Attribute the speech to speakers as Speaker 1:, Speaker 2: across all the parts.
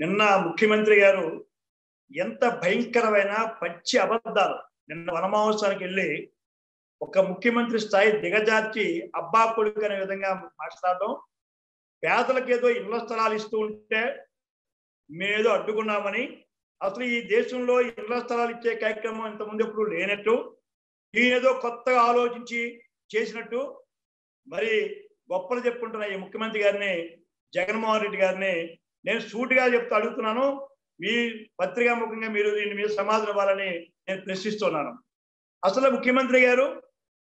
Speaker 1: నిన్న ముఖ్యమంత్రి గారు ఎంత భయంకరమైన పచ్చి అబద్ధాలు. నిన్న వనమహోత్సవానికి వెళ్ళి ఒక ముఖ్యమంత్రి స్థాయి దిగజార్చి అబ్బా కొడుకు అనే విధంగా మాట్లాడడం పేదలకు ఏదో ఇళ్ళ స్థలాలు ఇస్తూ ఉంటే మేదో అడ్డుకున్నామని అసలు ఈ దేశంలో ఇళ్ళ స్థలాలు ఇచ్చే కార్యక్రమం ఇంతకుముందు ఎప్పుడు లేనట్టు ఏదో కొత్తగా ఆలోచించి చేసినట్టు మరి గొప్పలు చెప్పుకుంటున్న ఈ ముఖ్యమంత్రి గారిని జగన్మోహన్ రెడ్డి గారిని నేను సూటిగా చెప్తూ అడుగుతున్నాను. మీ పత్రికా ముఖంగా మీరు దీని మీద సమాధానం ఇవ్వాలని నేను ప్రశ్నిస్తున్నాను. అసలు ముఖ్యమంత్రి గారు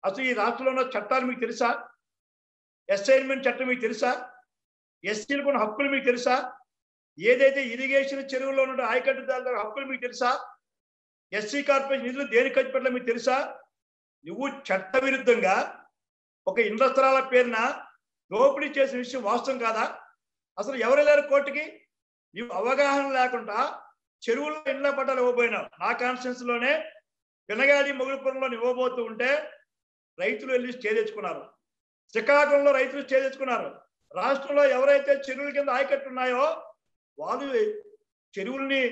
Speaker 1: అసలు ఈ రాష్ట్రంలో ఉన్న చట్టాలు మీకు తెలుసా? అసైన్మెంట్ చట్టం మీకు తెలుసా? ఎస్సీలకు ఉన్న హక్కులు మీకు తెలుసా? ఏదైతే ఇరిగేషన్ చెరువులో ఉన్న ఆయకట్టుదారుల హక్కులు మీకు తెలుసా? ఎస్సీ కార్పొరేషన్ నిధులు దేనికి ఖర్చు పెట్టాలో మీకు తెలుసా? నువ్వు చట్ట విరుద్ధంగా ఒక ఇండ్ల స్థలాల పేరున దోపిడీ చేసిన విషయం వాస్తవం కాదా? అసలు ఎవరు వెళ్ళారు కోర్టుకి? నువ్వు అవగాహన లేకుండా చెరువుల్లో ఇండ్ల పట్టాలు ఇవ్వబోయినావు. నా కాన్స్టిట్యూన్స్లోనే పినగాడి మొగుడుపురంలో ఇవ్వబోతూ ఉంటే రైతులు వెళ్ళి స్టే తెచ్చుకున్నారు. శ్రీకాకుళంలో రైతులు స్టే తెచ్చుకున్నారు. రాష్ట్రంలో ఎవరైతే చెరువుల కింద ఆయకట్టు ఉన్నాయో వాళ్ళు చెరువుల్ని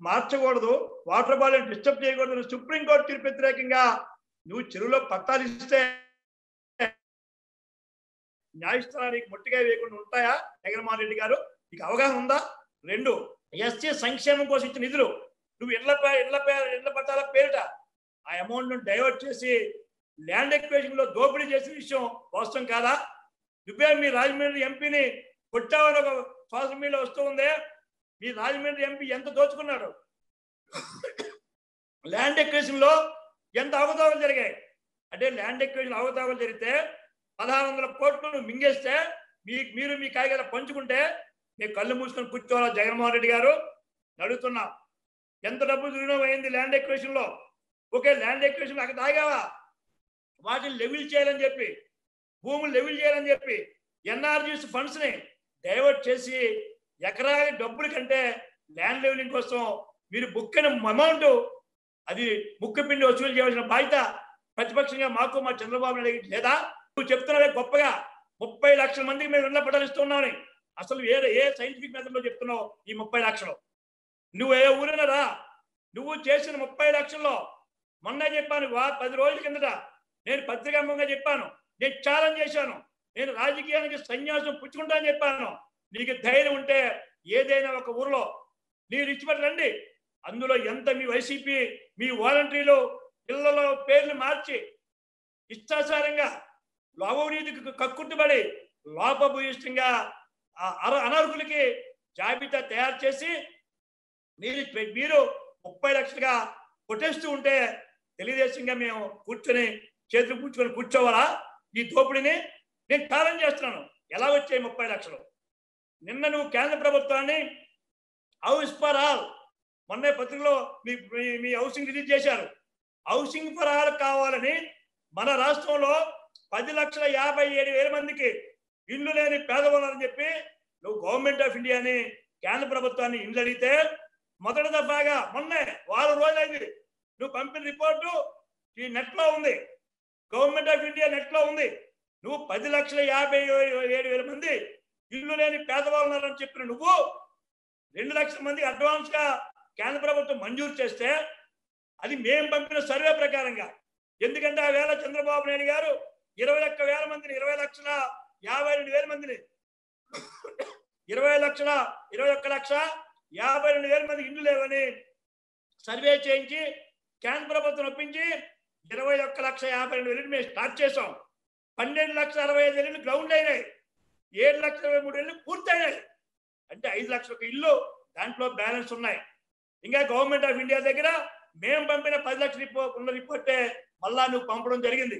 Speaker 1: మార్చకూడదు వాటర్ బాడీని డిస్టర్బ్ చేయకూడదు సుప్రీంకోర్టు తీర్పు వ్యతిరేకంగా నువ్వు చెరువులో పట్టాలు ఇస్తే న్యాయస్థానానికి ముట్టిగా వేయకుండా ఉంటాయా? జగన్మోహన్ రెడ్డి గారు నీకు అవగాహన ఉందా? రెండు ఎస్సీ సంక్షేమం కోసం ఇచ్చిన నిధులు. నువ్వు ఇళ్ళ ఇళ్ళ ఇళ్ళ పట్టాల పేరిట ఆ అమౌంట్ను డైవర్ట్ చేసి ల్యాండ్ ఎక్వేషన్లో దోపిడీ చేసిన విషయం వాస్తవం కాదా? నువ్వే మీ రాజమండ్రి ఎంపీని కొట్టావని ఒక సోషల్ మీడియా వస్తూ ఉందే. మీ రాజమండ్రి ఎంపీ ఎంత దోచుకున్నాడు? ల్యాండ్ ఎక్వేషన్లో ఎంత అవకతవకలు జరిగాయి? అంటే ల్యాండ్ ఎక్వేషన్ అవకతవకలు జరిగితే పదహారు వందల కోట్లు మింగేస్తే మీ మీరు మీ కాయగల పంచుకుంటే మీరు కళ్ళు మూసుకొని కూర్చోవాలి జగన్మోహన్ రెడ్డి గారు? అడుగుతున్నా. ఎంత డబ్బు దుర్వినియోగం అయింది ల్యాండ్ ఎక్వేషన్లో? ఓకే ల్యాండ్ ఎక్వేషన్ అక్కడ తాగావా? వాటిని లెవెల్ చేయాలని చెప్పి భూములు లెవెల్ చేయాలని చెప్పి ఎన్ఆర్జీస్ ఫండ్స్ని డైవర్ట్ చేసి ఎకరా డబ్బుల కంటే ల్యాండ్ లెవెలింగ్ కోసం మీరు బుక్ అయిన అమౌంట్ అది ముక్కు పిండి వసూలు చేయవలసిన బాధ్యత ప్రతిపక్షంగా మాకు మా చంద్రబాబు నాయుడు లేదా? నువ్వు చెప్తున్నావే గొప్పగా. ముప్పై లక్షల మందికి మేము ఇళ్ళ పట్టాలు ఇస్తున్నావు అసలు ఏ ఏ సైంటిఫిక్ మెథడ్లో చెప్తున్నావు ఈ ముప్పై లక్షలు? నువ్వు ఏ ఊరైనా రా. నువ్వు చేసిన ముప్పై లక్షల్లో మొన్న చెప్పాను వా- పది రోజుల కిందట నేను పత్రికాముఖంగా చెప్పాను. నేను ఛాలెంజ్ చేశాను. నేను రాజకీయానికి సన్యాసం పుచ్చుకుంటానని చెప్పాను. నీకు ధైర్యం ఉంటే ఏదైనా ఒక ఊర్లో మీరు ఇచ్చిపెట్టి రండి. అందులో ఎంత మీ వైసీపీ మీ వాలంటీర్లు పిల్లల పేర్లు మార్చి ఇష్టాసారంగా అవినీతికి కక్కుర్తిపడి లోపభూయిష్టంగా ఆ అర అనర్హులకి జాబితా తయారు చేసి మీరు మీరు ముప్పై లక్షలుగా కొట్టేస్తూ ఉంటే తెలుగుదేశంగా మేము కూర్చొని చేతులు కూర్చొని కూర్చోవాలా? ఈ దోపిడిని నేను ఛాలెంజ్ చేస్తున్నాను. ఎలా వచ్చాయి ముప్పై లక్షలు? నిన్న నువ్వు కేంద్ర ప్రభుత్వాన్ని హౌస్ ఫర్ ఆల్ మొన్న పత్రికలో మీ మీ- మీ హౌసింగ్ రిలీజ్ చేశారు. హౌసింగ్ ఫర్ ఆల్ కావాలని మన రాష్ట్రంలో పది లక్షల యాభై ఏడు వేల మందికి ఇల్లు లేని పేదవాళ్ళని చెప్పి నువ్వు గవర్నమెంట్ ఆఫ్ ఇండియాని కేంద్ర ప్రభుత్వాన్ని ఇల్లు అడిగితే మొదటి దఫాగా మొన్నే వారం రోజులైంది నువ్వు పంపిన రిపోర్టు ఈ నెట్లో ఉంది. గవర్నమెంట్ ఆఫ్ ఇండియా నెట్లో ఉంది. నువ్వు పది లక్షల యాభై ఏడు వేల మంది ఇల్లు లేని పేదవాళ్ళని చెప్పిన నువ్వు రెండు లక్షల మంది అడ్వాన్స్గా కేంద్ర ప్రభుత్వం మంజూరు చేస్తే అది మేము పంపిన సర్వే ప్రకారంగా. ఎందుకంటే ఆ వేళ చంద్రబాబు నాయుడు గారు ఇరవై ఒక్క వేల మందిని ఇరవై లక్షల యాభై రెండు వేల మందిని. ఇరవై లక్షల ఇరవై ఒక్క లక్ష యాభై రెండు వేల మంది ఇల్లు లేవని సర్వే చేయించి కేంద్ర ప్రభుత్వం ఒప్పించి ఇరవై ఒక్క లక్ష యాభై రెండు వేలు మేము స్టార్ట్ చేసాం పన్నెండు లక్షల అరవై ఐదు వేలు గ్రౌండ్ అయినాయి. ఏడు లక్షల ఇరవై మూడు వేలు పూర్తయినాయి. అంటే ఐదు లక్షల ఇల్లు దాంట్లో బ్యాలెన్స్ ఉన్నాయి. ఇంకా గవర్నమెంట్ ఆఫ్ ఇండియా దగ్గర మేము పంపిన పది లక్షల రిపోర్ట్ ఉన్న రిపోర్టే మళ్ళా నువ్వు పంపడం జరిగింది.